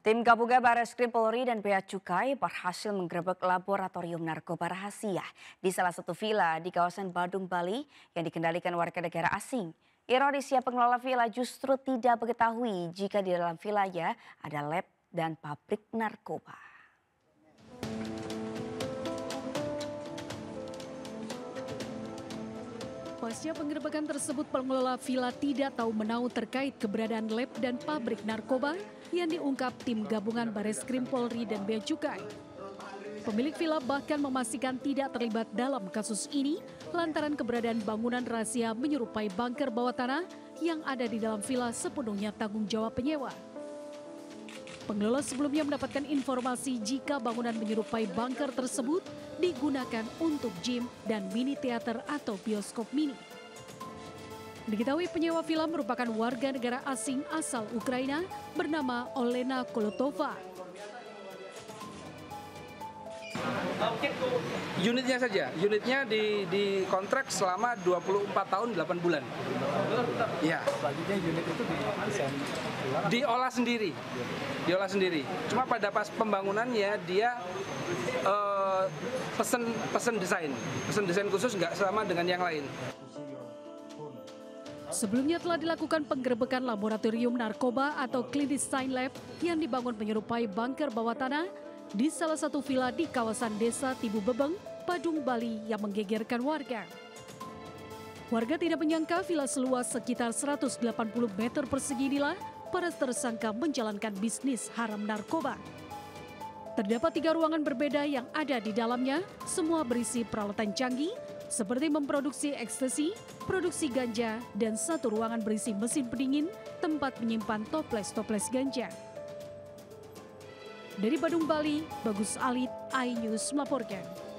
Tim gabungan Baris Krim Polri dan Bea Cukai berhasil menggerebek laboratorium narkoba rahasia di salah satu villa di kawasan Badung, Bali yang dikendalikan warga negara asing. Ironisnya pengelola villa justru tidak mengetahui jika di dalam villanya ada lab dan pabrik narkoba. Pasca penggerebekan tersebut, pengelola villa tidak tahu menau terkait keberadaan lab dan pabrik narkoba yang diungkap tim gabungan Baris Krim Polri dan Bea Cukai. Pemilik villa bahkan memastikan tidak terlibat dalam kasus ini lantaran keberadaan bangunan rahasia menyerupai bunker bawah tanah yang ada di dalam villa sepenuhnya tanggung jawab penyewa. Pengelola sebelumnya mendapatkan informasi jika bangunan menyerupai bunker tersebut digunakan untuk gym dan mini teater atau bioskop mini. Diketahui penyewa villa merupakan warga negara asing asal Ukraina bernama Olena Kolotova. Unitnya saja, unitnya di, di kontrak selama 24 tahun 8 bulan. Ya. Unit itu didesain Diolah sendiri, diolah sendiri. Cuma pada pas pembangunannya dia uh, pesen pesen desain, pesen desain khusus nggak sama dengan yang lain. Sebelumnya telah dilakukan penggerebekan laboratorium narkoba atau clandestine lab yang dibangun menyerupai bunker bawah tanah di salah satu villa di kawasan desa Tibu Bebeng, Badung, Bali yang menggegerkan warga. Warga tidak menyangka villa seluas sekitar 180 meter persegi inilah para tersangka menjalankan bisnis haram narkoba. Terdapat tiga ruangan berbeda yang ada di dalamnya, semua berisi peralatan canggih seperti memproduksi ekstasi, produksi ganja, dan satu ruangan berisi mesin pendingin tempat menyimpan toples-toples ganja. Dari Badung, Bali, Bagus Alit, iNews melaporkan.